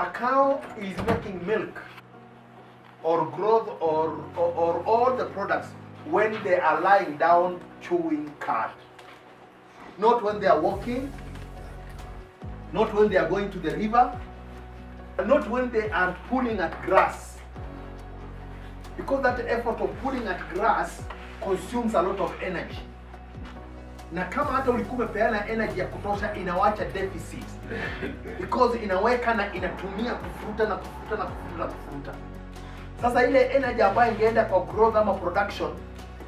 a cow is making milk or growth or, or, or all the products when they are lying down chewing cud. Not when they are walking, not when they are going to the river, not when they are pulling at grass. Because that effort of pulling at grass consumes a lot of energy. Na kama hata ulikuwa umepeana energy ya kutosha inawacha deficit. Because inaweka na inatumia kufuta na kufuta na kufuta na kufuta. Sasa ile energy ambayo ingeenda kwa growth ama production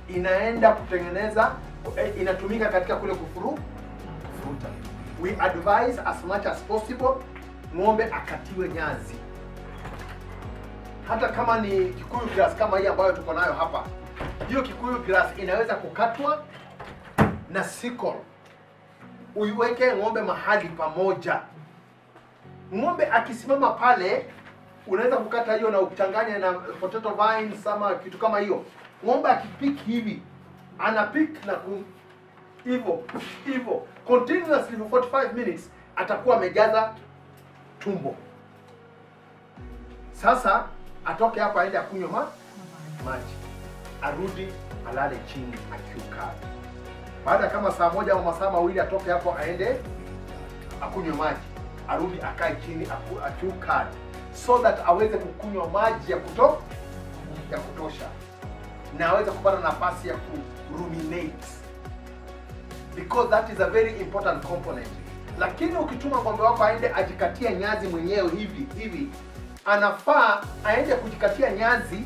inaenda kutengeneza eh, inatumika katika kule kufuru kufuta. We advise as much as possible ng'ombe akatiwe nyazi, hata kama ni Kikuyu grass kama hii ambayo tuko nayo hapa. Hiyo Kikuyu grass inaweza kukatwa na sickle, uiweke ng'ombe mahali pamoja. Ng'ombe akisimama pale, unaweza kukata hiyo na uchanganye na potato vines ama kitu kama hiyo. Ng'ombe akipik hivi, anapik na ku hivyo hivyo continuously for 45 minutes, atakuwa amejaza tumbo. Sasa atoke hapa aende akunywa maji, arudi alale chini akiukaa. Baada kama saa moja au masaa mawili atoke hapo aende akunywe maji, arudi akae chini aku- so that aweze kukunywa maji ya kuto ya kutosha. Na aweze kupata nafasi ya kuruminate because that is a very important component. Lakini ukituma ng'ombe wako aende ajikatia nyazi mwenyewe hivi hivi, anafaa aende kujikatia nyazi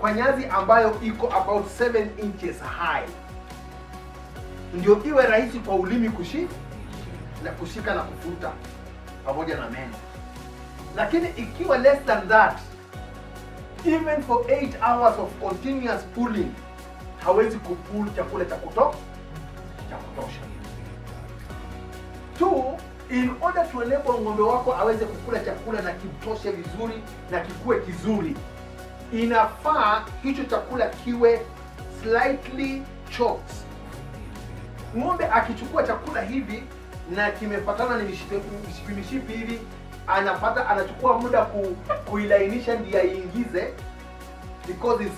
kwa nyazi ambayo iko about 7 inches high, ndio iwe rahisi kwa ulimi kushi na kushika na kufuta pamoja na meno. Lakini ikiwa less than that, even for 8 hours of continuous pulling, hawezi kupull chakula cha kutoka cha kutosha. Two, in order to enable ng'ombe wako aweze kukula chakula na kimtoshe vizuri na kikuwe kizuri, inafaa hicho chakula kiwe slightly choked. Ng'ombe akichukua chakula hivi na kimepatana ni mishipi mishipi, hivi, anapata anachukua muda ku, kuilainisha ndiye aingize because it's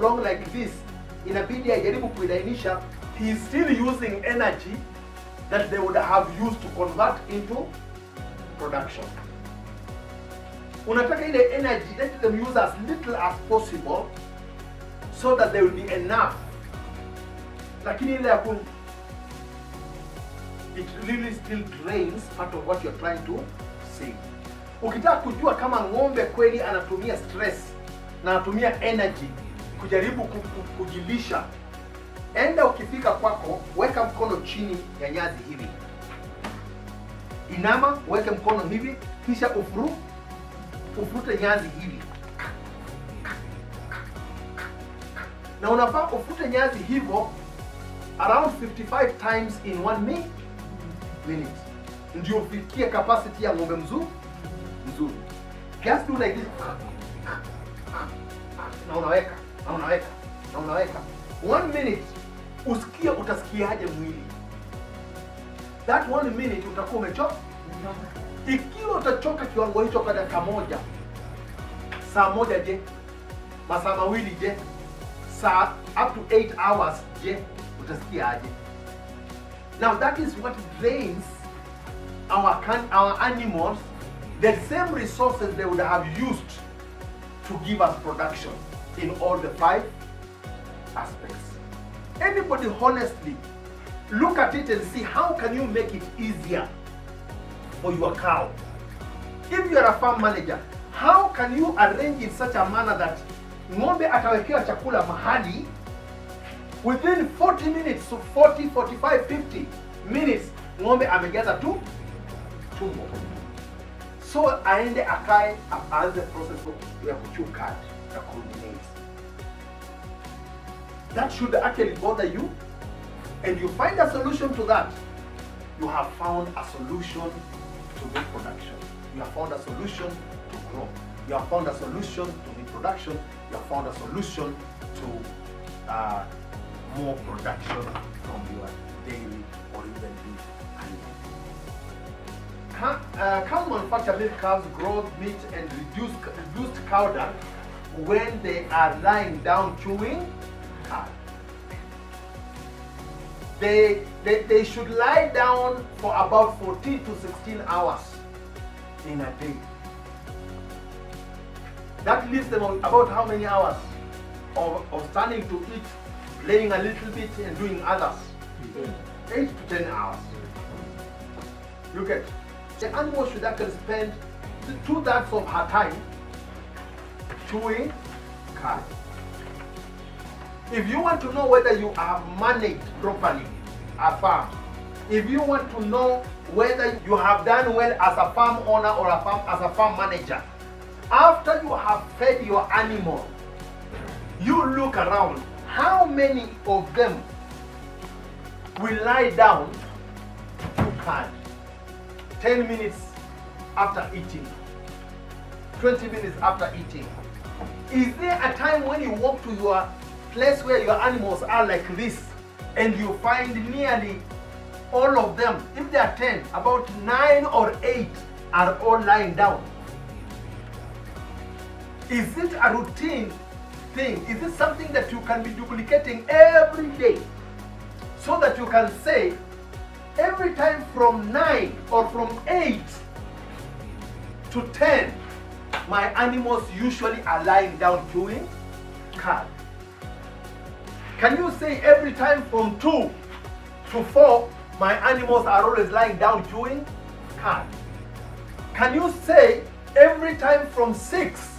long like this, inabidi ajaribu kuilainisha. He is still using energy that they would have used to convert into production. Unataka ile energy, let them use as little as possible so that there will be enough. Lakini ile ya it really still drains part of what you're trying to see. Ukitaka kujua kama ng'ombe kweli anatumia stress na anatumia energy kujaribu ku- ku- kujilisha, enda ukifika kwako, weka mkono chini ya nyazi hivi, inama, weke mkono hivi, kisha ufuru ufute nyazi hivi, na unafaa ufute nyazi hivyo around 55 times in one mi- minute, ndio ufikie capacity ya ng'ombe mzuri mzuri. kiasi tu unaingiza na unaweka na unaweka na unaweka one minute, usikie utasikiaje mwili. That one minute utakuwa umechoka. Ikiwa utachoka kiwango hicho kwa dakika moja, saa moja je, masaa mawili je, saa up to 8 hours je, utasikia utasikiaje? Now that is what drains our our animals the same resources they would have used to give us production in all the five aspects. Anybody honestly look at it and see how can you make it easier for your cow. If you are a farm manager, how can you arrange in such a manner that ng'ombe atawekewa chakula mahali within 40 minutes to 40, 45, 50 minutes ng'ombe amejaza tu tumbo. So aende akae aanze process of- ya kuchuka na kuruminate. That should actually bother you and you find a solution to that. You have found a solution to meat production you have found a solution to grow. You have found a solution to meat production you have found a solution to uh, more production from your daily or even beef animal ca- uh, cows manufacture milk calves, growth, meat, and reduce reduced cow dung when they are lying down chewing. They, they, they should lie down for about 14 to 16 hours in a day. That leaves them about how many hours of, of standing to eat, playing a little bit, and doing others? Mm-hmm. 8 to 10 hours. You get the animal should actually spend the two thirds of her time chewing cud. If you want to know whether you have managed properly a farm, if you want to know whether you have done well as a farm owner or a farm, as a farm manager, after you have fed your animal, you look around. How many of them will lie down to chew 10 minutes after eating, 20 minutes after eating. Is there a time when you walk to your place where your animals are like this and you find nearly all of them, if there are 10, about 9 or 8 are all lying down? Is it a routine thing? Is this something that you can be duplicating every day so that you can say, every time from 9 or from 8 to 10, my animals usually are lying down chewing cud. Can you say every time from 2 to 4, my animals are always lying down chewing cud? Can you say every time from 6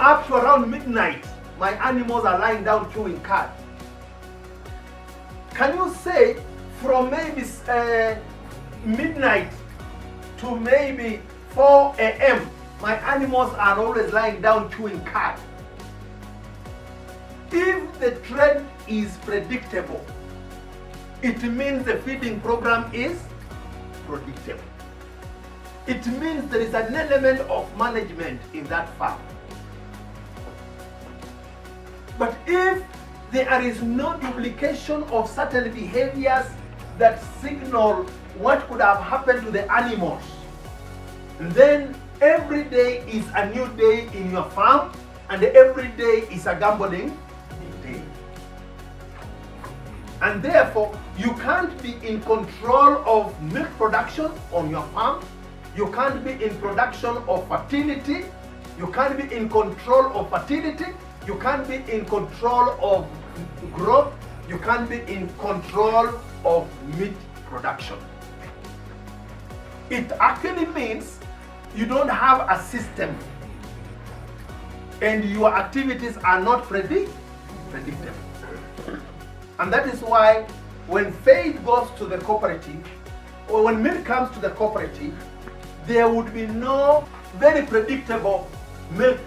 up to around midnight, my animals are lying down chewing cud? Can you say from maybe uh, midnight to maybe 4 a.m., my animals are always lying down chewing cud. If the trend is predictable, it means the feeding program is predictable. It means there is an element of management in that farm. But if there is no duplication of certain behaviors that signal what could have happened to the animals, then every day is a new day in your farm and every day is a gambling day. And therefore, you can't be in control of milk production on your farm. You can't be in production of fertility. You can't be in control of fertility. You can't be in control of growth. You can't be in control of meat production. It actually means you don't have a system and your activities are not predict predictable. And that is why when faith goes to the cooperative or when milk comes to the cooperative, there would be no very predictable milk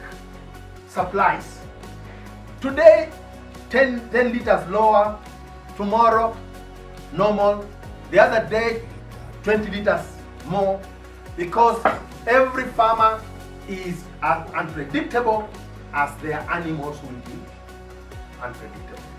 supplies. Today, 10, 10 liters lower, tomorrow, normal, the other day, 20 liters more, because every farmer is as unpredictable as their animals will be unpredictable.